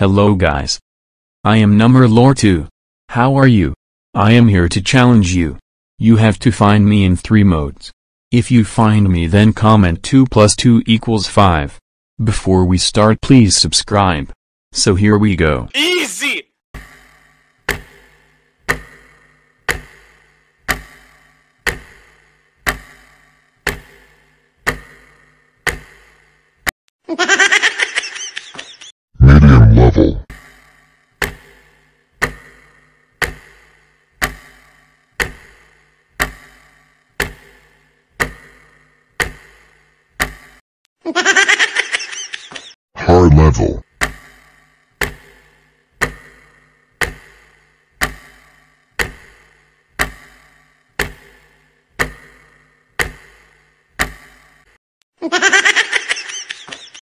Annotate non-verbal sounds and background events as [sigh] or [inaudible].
Hello guys. I am Number Lore 2. How are you? I am here to challenge you. You have to find me in three modes. If you find me then comment 2 plus 2 equals 5. Before we start please subscribe. So here we go. Easy! [laughs] hard level. Ha [laughs]